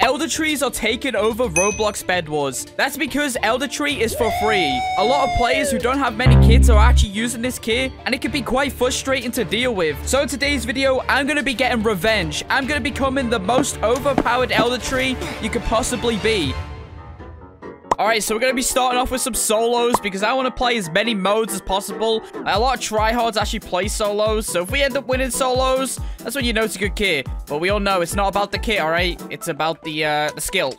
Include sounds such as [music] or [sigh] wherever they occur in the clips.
Elder Trees are taking over Roblox Bed Wars. That's because Elder Tree is for free. A lot of players who don't have many kids are actually using this kit, and it can be quite frustrating to deal with. So in today's video, I'm going to be getting revenge. I'm going to be becoming the most overpowered Elder Tree you could possibly be. Alright, so we're going to be starting off with some solos because I want to play as many modes as possible. A lot of tryhards actually play solos, so if we end up winning solos, that's when you know it's a good kit. But we all know it's not about the kit, alright? It's about the, uh, the skill.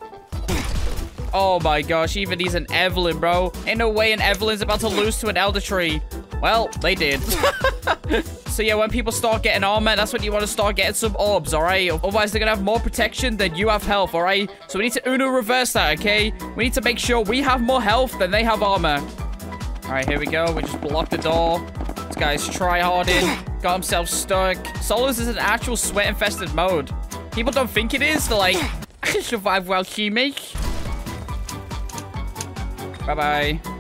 Oh my gosh, even he's an Evelyn, bro. Ain't no way an Evelyn's about to lose to an Elder Tree. Well, they did. [laughs] so yeah, when people start getting armor, that's when you want to start getting some orbs, alright? Otherwise, they're gonna have more protection than you have health, alright? So we need to Uno reverse that, okay? We need to make sure we have more health than they have armor. Alright, here we go. We just blocked the door. This guy's tryharding. Got himself stuck. Solos is an actual sweat-infested mode. People don't think it is. They're like, [laughs] I can survive while teammates. Bye-bye.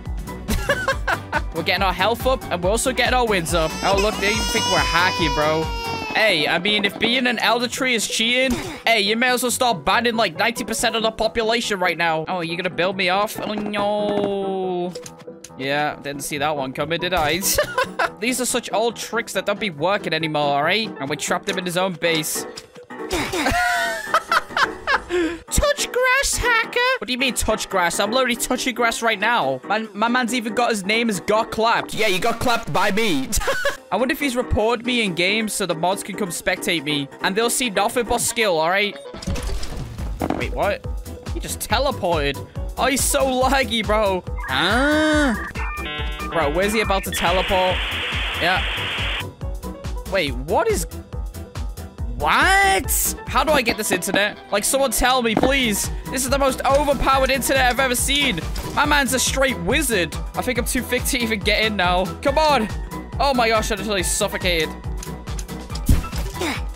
We're getting our health up, and we're also getting our wins up. Oh, look, they even think we're hacky, bro. Hey, I mean, if being an Elder Tree is cheating, hey, you may as well start banning like 90% of the population right now. Oh, you gonna build me off? Oh, no. Yeah, didn't see that one coming, did I? [laughs] These are such old tricks that don't be working anymore, alright? And we trapped him in his own base. [laughs] touch grass, hacker? What do you mean touch grass? I'm literally touching grass right now. Man, my man's even got his name as got clapped. Yeah, you got clapped by me. [laughs] I wonder if he's reported me in games so the mods can come spectate me. And they'll see nothing but skill, alright? Wait, what? He just teleported. Oh, he's so laggy, bro. Ah. Bro, where's he about to teleport? Yeah. Wait, what is... What? How do I get this internet? Like, someone tell me, please. This is the most overpowered internet I've ever seen. My man's a straight wizard. I think I'm too thick to even get in now. Come on. Oh my gosh, I just really suffocated. All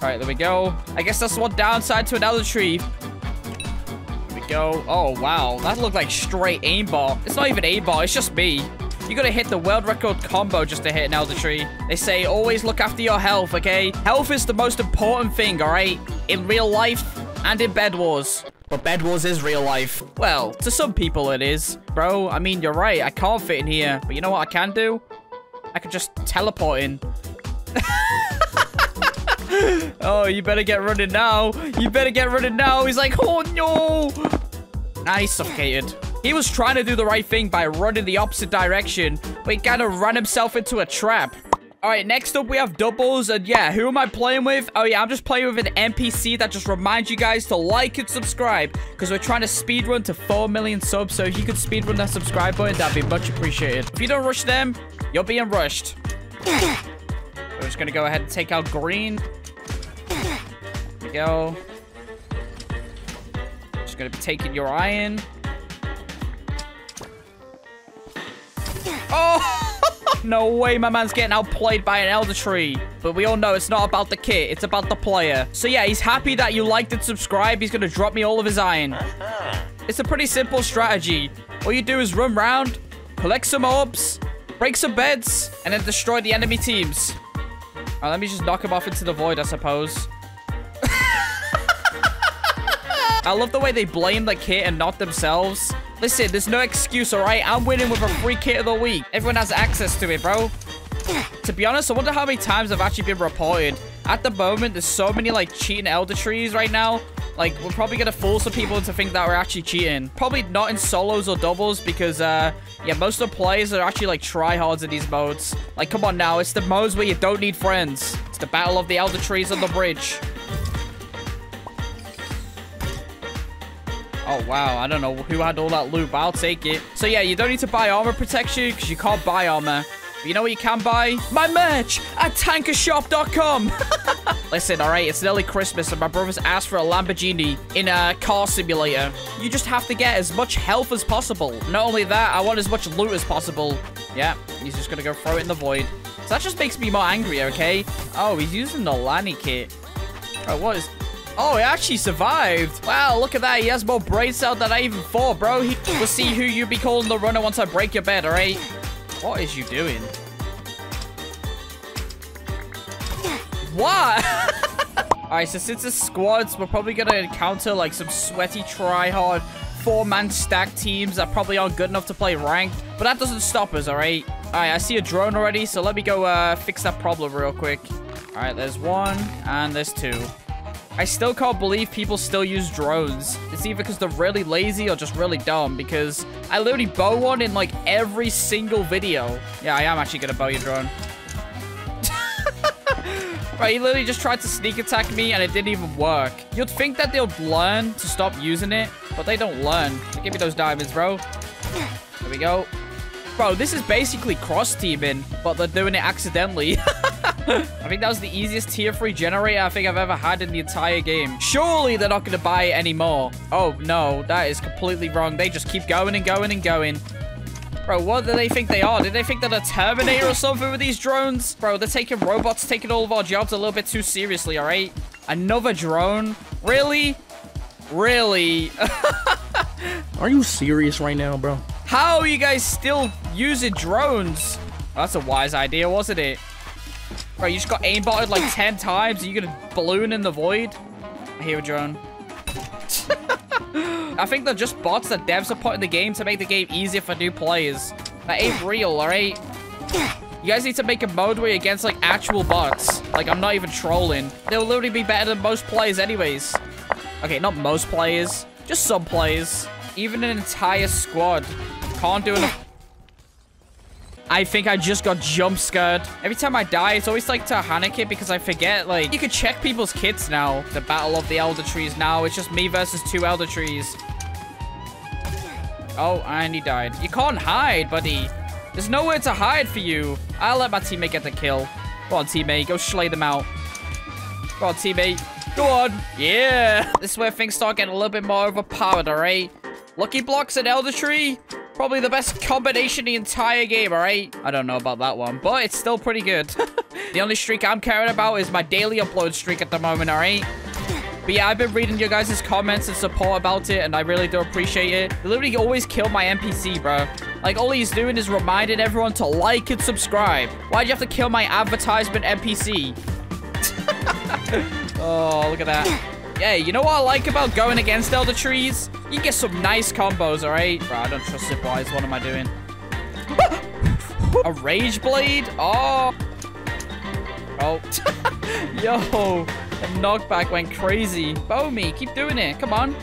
right, there we go. I guess that's one downside to an Elder Tree. There we go. Oh, wow. That looked like straight aimbot. It's not even aimbot. It's just me. You gotta hit the world record combo just to hit an Elder Tree. They say always look after your health, okay? Health is the most important thing, alright? In real life and in Bed Wars. But Bed Wars is real life. Well, to some people it is. Bro, I mean, you're right. I can't fit in here. But you know what I can do? I can just teleport in. [laughs] oh, you better get running now. You better get running now. He's like, oh no. Nah, he's suffocated. He was trying to do the right thing by running the opposite direction, but he kind of ran himself into a trap. All right, next up we have doubles, and yeah, who am I playing with? Oh yeah, I'm just playing with an NPC that just reminds you guys to like and subscribe, because we're trying to speedrun to 4 million subs, so if you could speedrun that subscribe button, that'd be much appreciated. If you don't rush them, you're being rushed. We're just gonna go ahead and take out green. There we go. Just gonna be taking your iron. Oh! [laughs] no way my man's getting outplayed by an Elder Tree. But we all know it's not about the kit. It's about the player. So yeah, he's happy that you liked and subscribed. He's going to drop me all of his iron. Uh-huh. It's a pretty simple strategy. All you do is run around, collect some orbs, break some beds, and then destroy the enemy teams. Right, let me just knock him off into the void, I suppose. [laughs] I love the way they blame the kit and not themselves. Listen, there's no excuse, all right? I'm winning with a free kit of the week. Everyone has access to it, bro. To be honest, I wonder how many times I've actually been reported. At the moment, there's so many, like, cheating Elder Trees right now. Like, we're probably going to fool some people into think that we're actually cheating. Probably not in solos or doubles because, uh, yeah, most of the players are actually, like, tryhards in these modes. Like, come on now. It's the modes where you don't need friends. It's the battle of the Elder Trees on the bridge. Oh, wow. I don't know who had all that loot, but I'll take it. So, yeah, you don't need to buy armor protection because you can't buy armor. But you know what you can buy? My merch at tanqrshop.com. [laughs] Listen, all right, it's nearly Christmas and my brother's asked for a Lamborghini in a car simulator. You just have to get as much health as possible. Not only that, I want as much loot as possible. Yeah, he's just going to go throw it in the void. So that just makes me more angry, okay? Oh, he's using the Lani kit. Oh, what is... Oh, he actually survived. Wow, look at that. He has more brain cells than I even thought, bro. He will see who you be calling the runner once I break your bed, all right? What is you doing? What? [laughs] Alright, so since it's squads, we're probably gonna encounter like some sweaty try-hard four-man stack teams that probably aren't good enough to play ranked. But that doesn't stop us, alright? Alright, I see a drone already, so let me go uh, fix that problem real quick. Alright, there's one, and there's two. I still can't believe people still use drones. It's either because they're really lazy or just really dumb because I literally bow one in like every single video. Yeah, I am actually gonna bow your drone. [laughs] right, he literally just tried to sneak attack me and it didn't even work. You'd think that they'll learn to stop using it, but they don't learn. Give me those diamonds, bro. There we go. Bro, this is basically cross-teaming, but they're doing it accidentally. [laughs] I think that was the easiest tier 3 generator I think I've ever had in the entire game. Surely they're not going to buy it anymore. Oh, no. That is completely wrong. They just keep going and going and going. Bro, what do they think they are? Did they think they're a Terminator or something with these drones? Bro, they're taking robots, taking all of our jobs a little bit too seriously, all right? Another drone? Really? Really? [laughs] are you serious right now, bro? How are you guys still using drones? That's a wise idea, wasn't it? Bro, you just got aimbotted like 10 times. Are you gonna balloon in the void? I hear a drone. [laughs] I think they're just bots that devs are put in the game to make the game easier for new players. That ain't real, alright? You guys need to make a mode where you're against like actual bots. Like, I'm not even trolling. They'll literally be better than most players anyways. Okay, not most players. Just some players. Even an entire squad can't do enough I think I just got jump scared. Every time I die, it's always like to it because I forget, like, you can check people's kits now. The Battle of the Elder Trees now. It's just me versus two Elder Trees. Oh, and he died. You can't hide, buddy. There's nowhere to hide for you. I'll let my teammate get the kill. Go on, teammate. Go slay them out. Go on, teammate. Go on. Yeah. [laughs] This is where things start getting a little bit more overpowered, all right? Lucky Blocks and Elder Tree. Probably the best combination the entire game, alright? I don't know about that one, but it's still pretty good. [laughs] the only streak I'm caring about is my daily upload streak at the moment, alright? But yeah, I've been reading your guys' comments and support about it, and I really do appreciate it. You literally always kill my NPC, bro. Like, all he's doing is reminding everyone to like and subscribe. Why'd you have to kill my advertisement NPC? [laughs] oh, look at that. Yeah, you know what I like about going against Elder Trees? You get some nice combos, alright? Bro, I don't trust it, boys. What am I doing? [laughs] a Rage Blade? Oh. Oh. [laughs] Yo. The knockback went crazy. Bow me. Keep doing it. Come on. [laughs]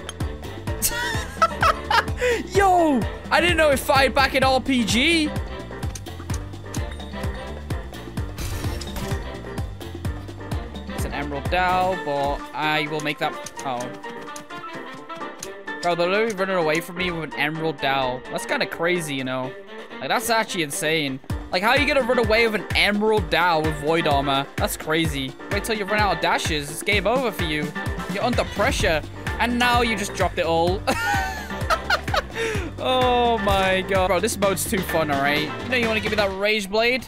Yo. I didn't know it fired back at RPG. It's an Emerald Dao, but I will make that... Oh. Bro, they're literally running away from me with an Emerald Dao. That's kind of crazy, you know? Like, that's actually insane. Like, how are you gonna run away with an Emerald Dao with Void Armor? That's crazy. Wait till you run out of dashes. It's game over for you. You're under pressure. And now you just dropped it all. [laughs] oh my god. Bro, this mode's too fun, alright? You know you want to give me that Rage Blade?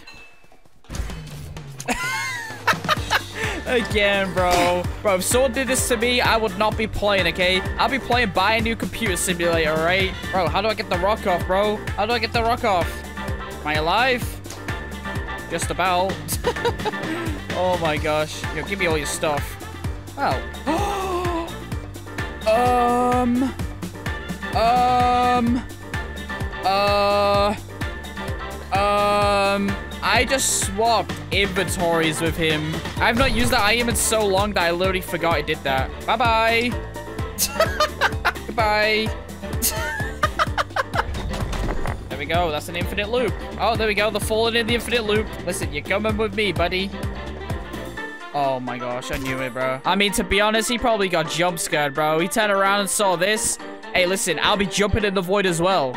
Again, bro. Bro, if someone did this to me, I would not be playing, okay? I'll be playing buy a new computer simulator, right? Bro, how do I get the rock off, bro? How do I get the rock off? Am I alive? Just about. [laughs] oh my gosh. Yo, give me all your stuff. Oh. [gasps] um. Um. Uh. Um. I just swapped inventories with him. I've not used that item in so long that I literally forgot I did that. Bye-bye. [laughs] Goodbye. there we go. That's an infinite loop. Oh, there we go. The falling in the infinite loop. Listen, you're coming with me, buddy. Oh my gosh, I knew it, bro. I mean, to be honest, he probably got jump scared, bro. He turned around and saw this. Hey, listen, I'll be jumping in the void as well.